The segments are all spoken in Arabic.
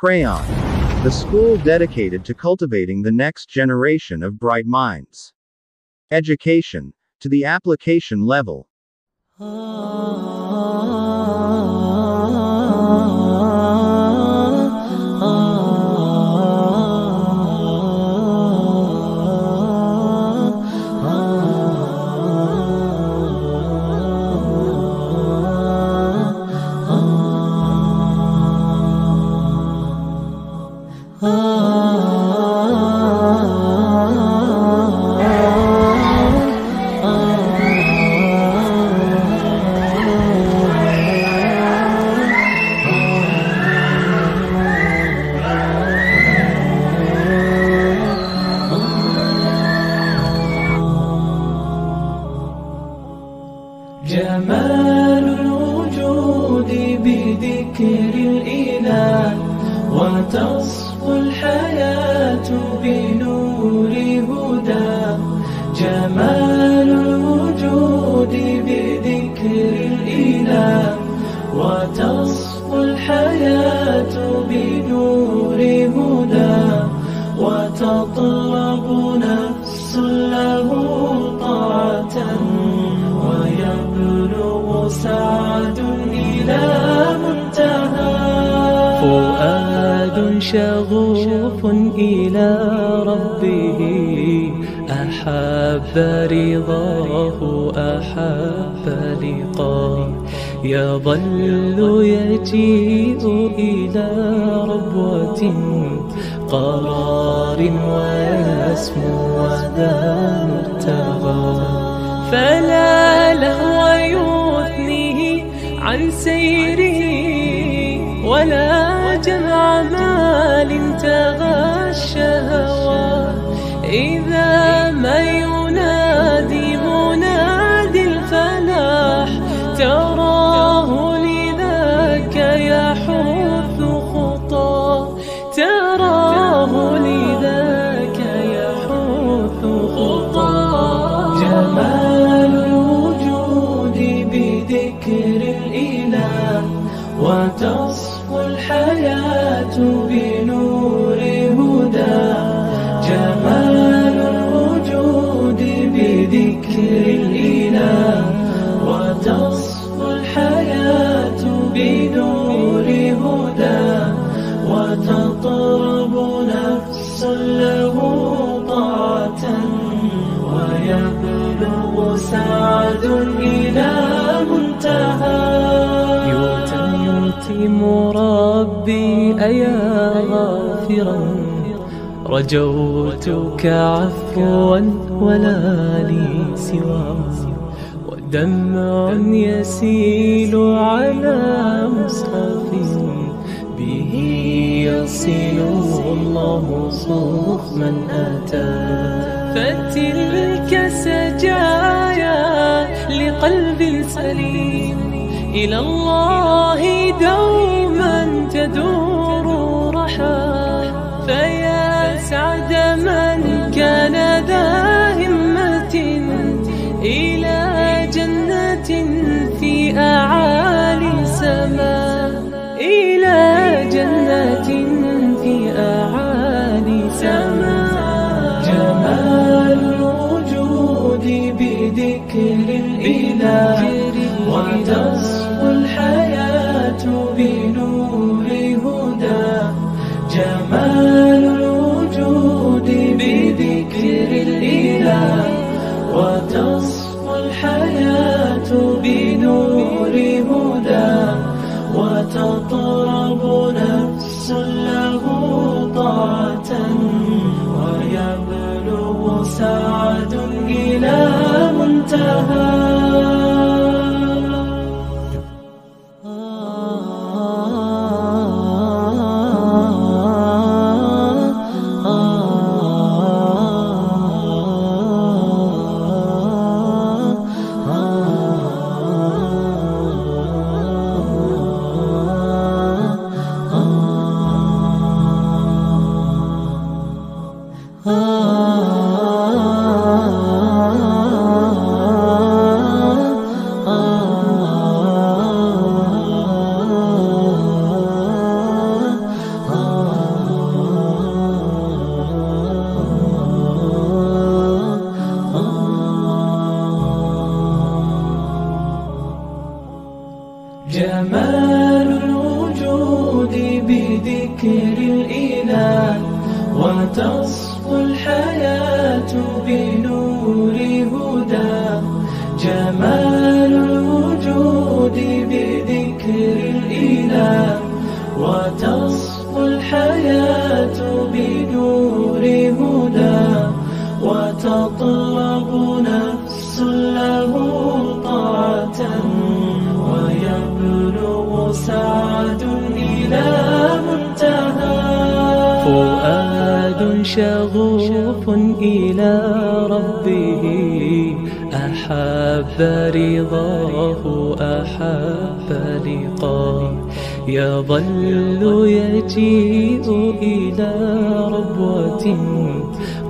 Crayon. The school dedicated to cultivating the next generation of bright minds. Education. To the application level. Ah. جمال الوجود بذكر الإله وتصفو الحياة بنور هدى. جمال الوجود بذكر الإله وتصفو الحياة بنور هدى. وتطلب نفس له طاعة سعد إلى منتهى. فؤاد شغوف إلى ربه أحب رضاه أحب لقاه. يظل يجيء إلى ربوة قرار ويسمو وذا مرتغى فلا إذا ما ينادي منادي الفلاح تراه لذاك يحث خطاه تراه لذاك يحث خطاه جمال الوجود بذكر الإله وتصفو الحياة بنور. يتم ربي أيا غافرا رجوتك عفوا ولا لي سوى ودمع يسيل على مصحف به يصل الله صوف من أتى. فتلك سجايا لقلب سليم إلى الله دوما تدور رحى. فيا سعد من كان ذا همة إلى جنة في أعالي سماء إلى جنة في أعالي سماء جمال الوجود بذكر الإله. وتطرب نفس له طاعة ويبلغ سعد إلى منتهى جمال الوجود بذكر الإله وتصفيق جمال الوجود بذكر الإله وتصفو الحياة بنور هداه وتطلب نفس له طاعة ويبلغ سعد إلى منتهى. فؤاد شغوف إلى ربه أحب رضاه أحب لقاه يظل يجيء إلى ربوة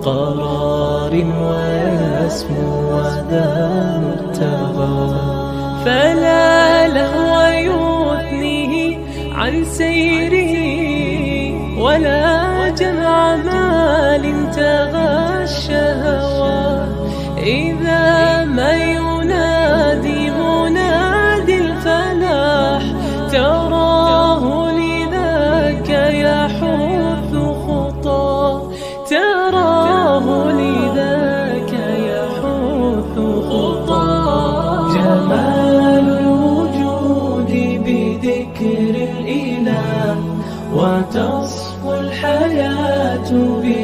قرار ويسمو وذا مرتغى فلا تراه لذاك يحث خطاه. جمال الوجود بذكر الإله وتصفو الحياة بنور